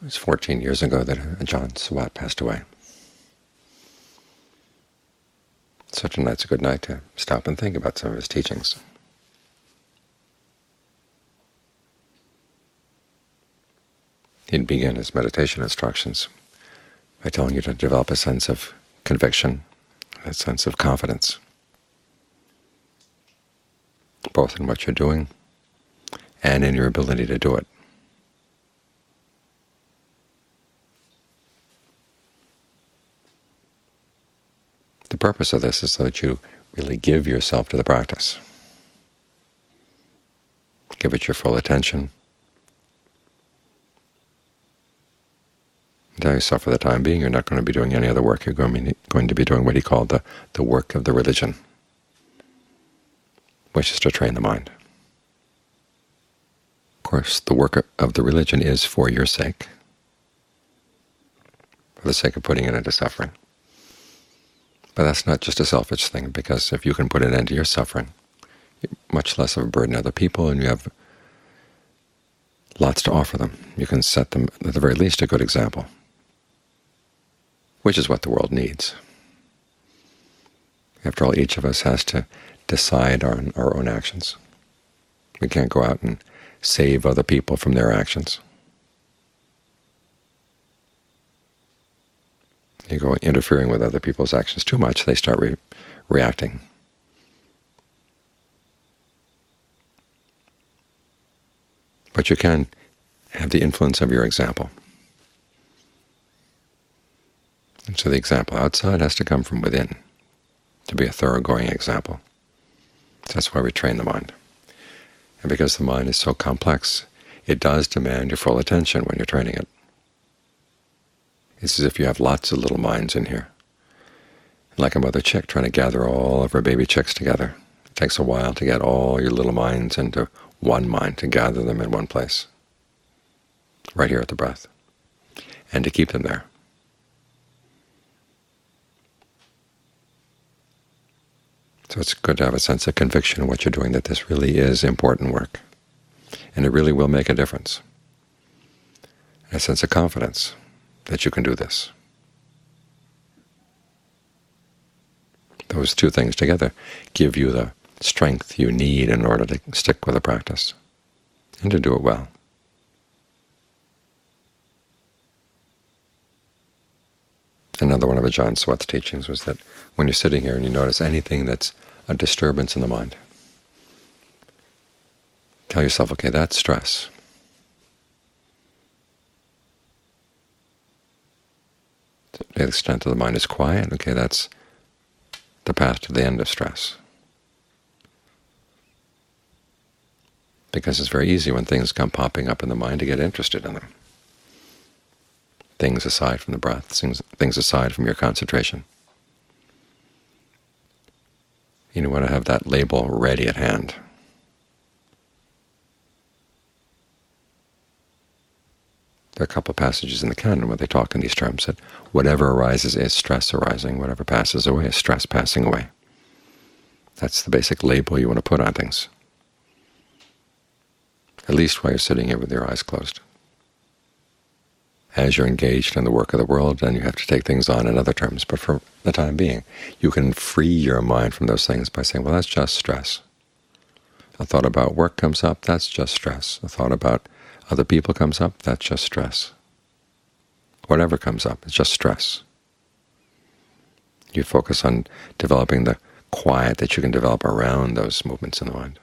It was 14 years ago that uh, Ajaan Suwat passed away. Such a night's a good night to stop and think about some of his teachings. He'd begin his meditation instructions by telling you to develop a sense of conviction, a sense of confidence, both in what you're doing and in your ability to do it. The purpose of this is so that you really give yourself to the practice. Give it your full attention. Tell yourself for the time being you're not going to be doing any other work. You're going to be doing what he called the, the work of the religion, which is to train the mind. Of course, the work of the religion is for your sake, for the sake of putting it into suffering. But that's not just a selfish thing, because if you can put an end to your suffering, much less of a burden to other people, and you have lots to offer them. You can set them, at the very least, a good example, which is what the world needs. After all, each of us has to decide on our own actions. We can't go out and save other people from their actions. You go interfering with other people's actions too much, they start re reacting. But you can have the influence of your example. And so the example outside has to come from within to be a thoroughgoing example. That's why we train the mind. And because the mind is so complex, it does demand your full attention when you're training it. It's as if you have lots of little minds in here, like a mother chick trying to gather all of her baby chicks together. It takes a while to get all your little minds into one mind, to gather them in one place, right here at the breath, and to keep them there. So it's good to have a sense of conviction in what you're doing, that this really is important work, and it really will make a difference. A sense of confidence that you can do this. Those two things together give you the strength you need in order to stick with the practice and to do it well. Another one of Ajaan Suwat's teachings was that when you're sitting here and you notice anything that's a disturbance in the mind, tell yourself, okay, that's stress. The extent of the mind is quiet, okay, that's the path to the end of stress. Because it's very easy when things come popping up in the mind to get interested in them. Things aside from the breath, things, things aside from your concentration. You want to have that label ready at hand. There are a couple of passages in the canon where they talk in these terms that whatever arises is stress arising, whatever passes away is stress passing away. That's the basic label you want to put on things, at least while you're sitting here with your eyes closed. As you're engaged in the work of the world, then you have to take things on in other terms. But for the time being, you can free your mind from those things by saying, well, that's just stress. A thought about work comes up, that's just stress. A thought about other people comes up, that's just stress. Whatever comes up, it's just stress. You focus on developing the quiet that you can develop around those movements in the mind.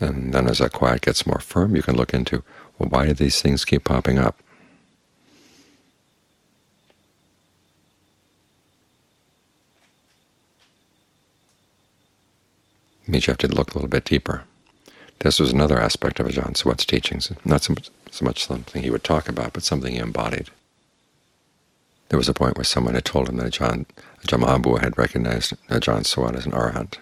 And then as that quiet gets more firm, you can look into, well, why do these things keep popping up? Means you have to look a little bit deeper. This was another aspect of Ajahn Suwat's teachings, not so much, so much something he would talk about, but something he embodied. There was a point where someone had told him that Ajahn, Ajahn had recognized uh, Ajahn Suwat as an arahant.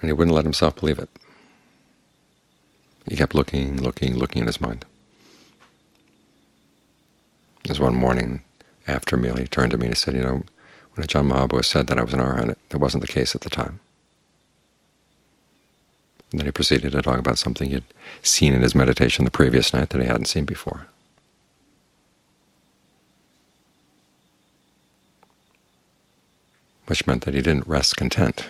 And he wouldn't let himself believe it. He kept looking, looking, looking in his mind. There's one morning after meal, he turned to me and he said, you know, When Ajahn Mahabua said that I was an arahant, that wasn't the case at the time. And then he proceeded to talk about something he'd seen in his meditation the previous night that he hadn't seen before. Which meant that he didn't rest content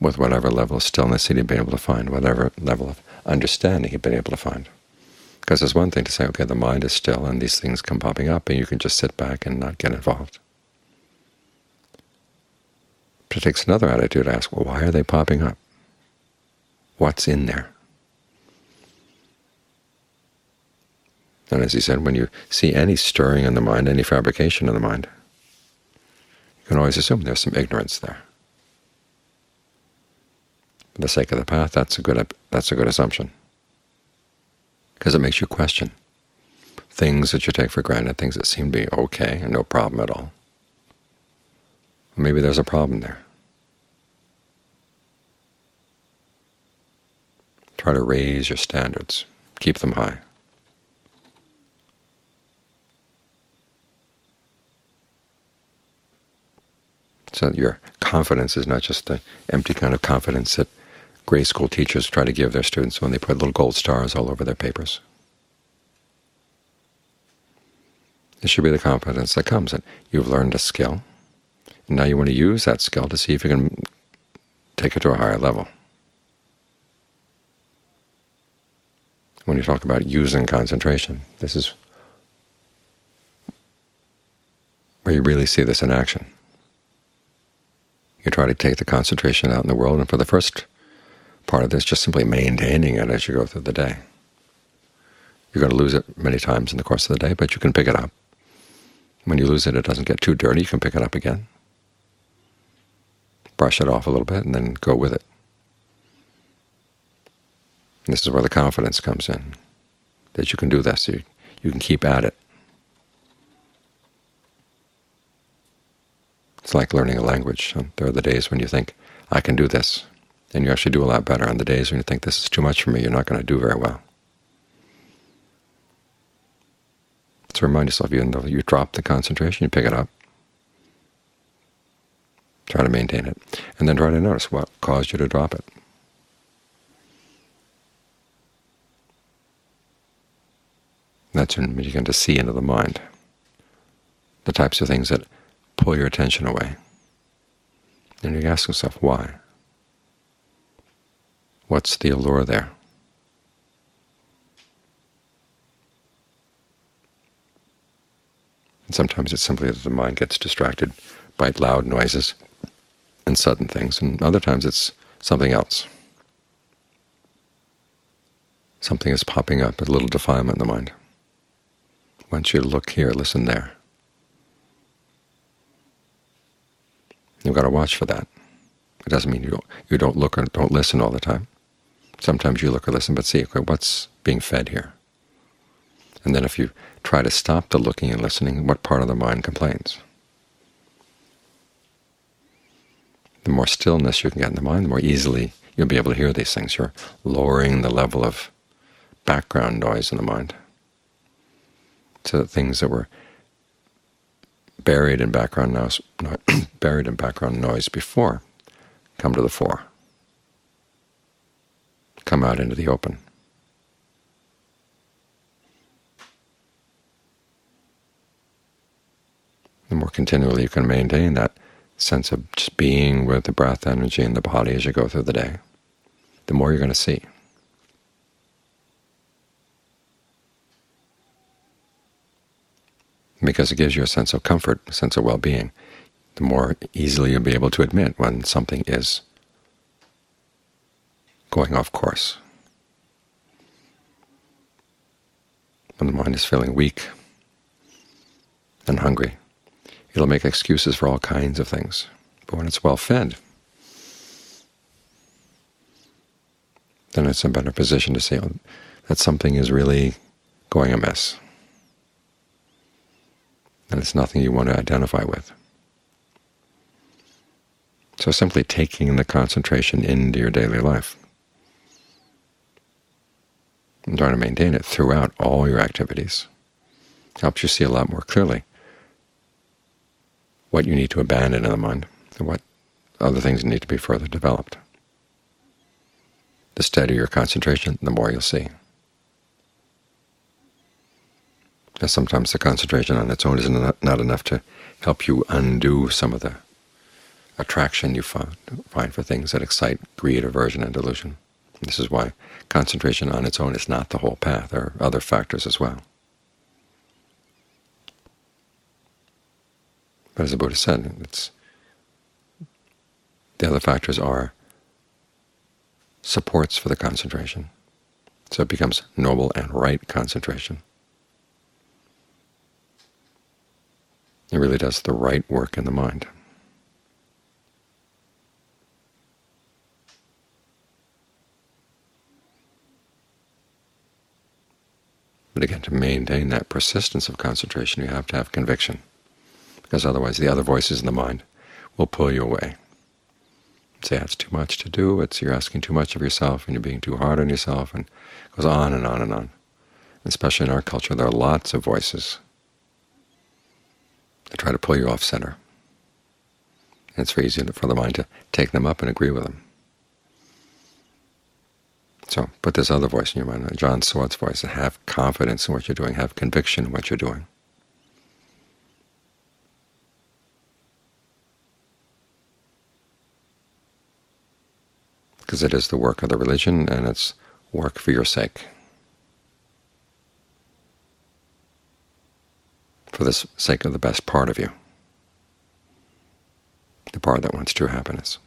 with whatever level of stillness he'd been able to find, whatever level of understanding he'd been able to find. Because it's one thing to say, okay, the mind is still and these things come popping up, and you can just sit back and not get involved. But it takes another attitude to ask, well, why are they popping up? What's in there? And as he said, when you see any stirring in the mind, any fabrication in the mind, you can always assume there's some ignorance there. For the sake of the path, that's a good that's a good assumption, because it makes you question things that you take for granted, things that seem to be okay and no problem at all. Maybe there's a problem there. Try to raise your standards. Keep them high. So your confidence is not just the empty kind of confidence that grade school teachers try to give their students when they put little gold stars all over their papers. It should be the confidence that comes that you've learned a skill, and now you want to use that skill to see if you can take it to a higher level. When you talk about using concentration, this is where you really see this in action. You try to take the concentration out in the world, and for the first part of this, just simply maintaining it as you go through the day. You're going to lose it many times in the course of the day, but you can pick it up. When you lose it, it doesn't get too dirty. You can pick it up again, brush it off a little bit, and then go with it. And this is where the confidence comes in, that you can do this. You, you can keep at it. It's like learning a language. There are the days when you think, I can do this, and you actually do a lot better. On the days when you think this is too much for me, you're not going to do very well. So remind yourself, even though you drop the concentration, you pick it up. Try to maintain it. And then try to notice what caused you to drop it. That's when you begin to see into the mind the types of things that pull your attention away. And you ask yourself, why? What's the allure there? And sometimes it's simply that the mind gets distracted by loud noises and sudden things, and other times it's something else. Something is popping up, a little defilement in the mind. Once you look here, listen there. You've got to watch for that. It doesn't mean you don't, you don't look or don't listen all the time. Sometimes you look or listen, but see okay, what's being fed here. And then if you try to stop the looking and listening, what part of the mind complains? The more stillness you can get in the mind, the more easily you'll be able to hear these things. You're lowering the level of background noise in the mind so that things that were buried in background noise, buried in background noise before come to the fore, come out into the open. The more continually you can maintain that sense of just being with the breath energy in the body as you go through the day, the more you're going to see. because it gives you a sense of comfort, a sense of well-being. The more easily you'll be able to admit when something is going off course. When the mind is feeling weak and hungry, it'll make excuses for all kinds of things. But when it's well fed, then it's in a better position to say oh, that something is really going amiss and it's nothing you want to identify with. So simply taking the concentration into your daily life and trying to maintain it throughout all your activities helps you see a lot more clearly what you need to abandon in the mind and what other things need to be further developed. The steadier your concentration, the more you'll see. Because sometimes the concentration on its own is not, enough to help you undo some of the attraction you find for things that excite greed, aversion, and delusion. This is why concentration on its own is not the whole path. There are other factors as well. But as the Buddha said, it's the other factors are supports for the concentration. So it becomes noble and right concentration. It really does the right work in the mind. But again, to maintain that persistence of concentration, you have to have conviction, because otherwise the other voices in the mind will pull you away. Say it's too much to do, it's you're asking too much of yourself, and you're being too hard on yourself, and it goes on and on and on. Especially in our culture, there are lots of voices that try to pull you off center. And it's very easy for the mind to take them up and agree with them. So put this other voice in your mind, Ajaan Suwat's voice, have confidence in what you're doing, have conviction in what you're doing. Because it is the work of the religion, and it's work for your sake. For the sake of the best part of you, the part that wants true happiness.